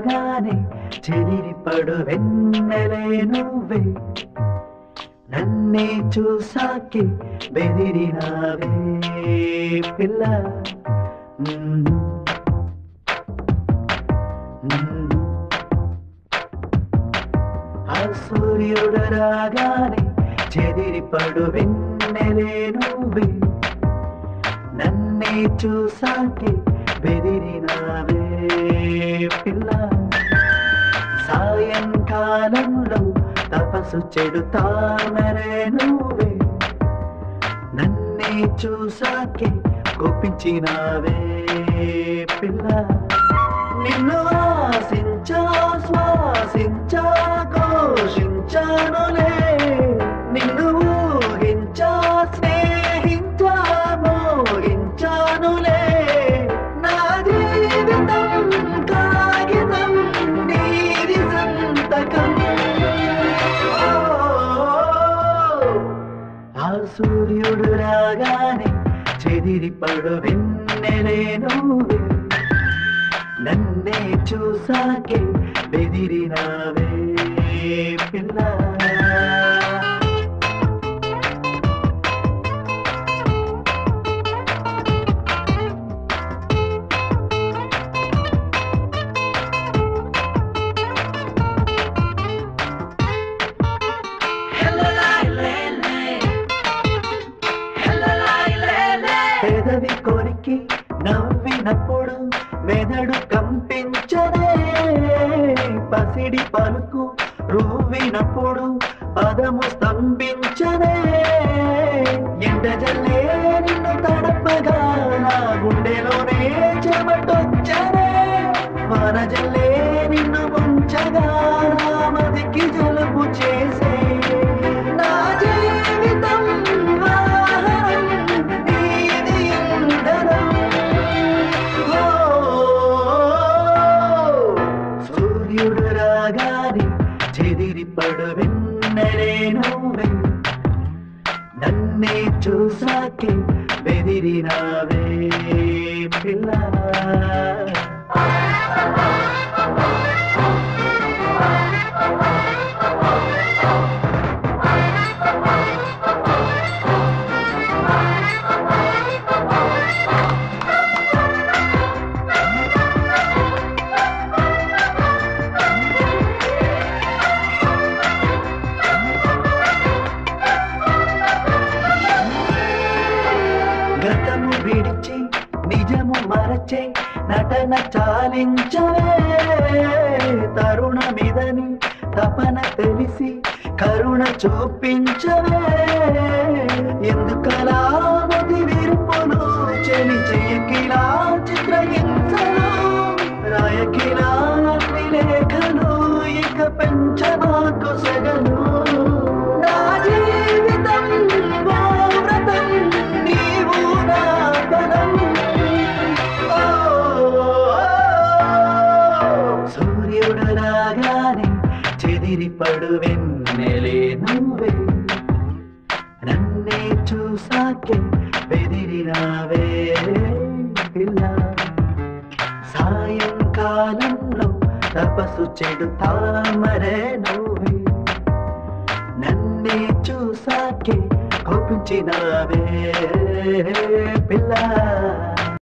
రాగానే చెదిరిపడు వెన్నెలే నువ్వే. నన్నే చూసాకి బెదిరినావే పిల్ల. ఆ సూర్యుడు రాగానే చెదిరి పడు వెన్నెలే నువ్వే. నన్నే చూసాకే బెదిరినావే పిల్ల. సాయంకాలంలో తపస్సు చెడు తామరే నువ్వే. నన్నే చూసాకే కోపించినావే పిల్ల. నిన్ను ఆశించా శ్వాసించా ఆ సూర్యుడు రాగానే చెదిరిపడు వెన్నెలే నువ్వే కోరికి నవ్వినప్పుడు మెదడు కంపించదే. పసిడి పలుకు రువ్వినప్పుడు పదము స్తంభించదే. ఎండ జల్లే నిన్ను తడపగా నా గుండెలోనే చెమటొచ్చనే మన జల్లే నిన్ను ముంచగా నా మదికి చెదిరిపడు వెన్నెలే నువ్వే నన్నే చూసాకే నటించే నటన చాలించవే. తరుణమిదని తపన తెలిసి కరుణ చూపించవే. చెదిరిపడు నువ్వే. నన్నే చూసాకే బెదిరినావే పిల్ల. సాయంకాలంలో తపస్సు చెడు తామరే నువ్వే. నన్నే చూసాకే కోపించినావే పిల్ల.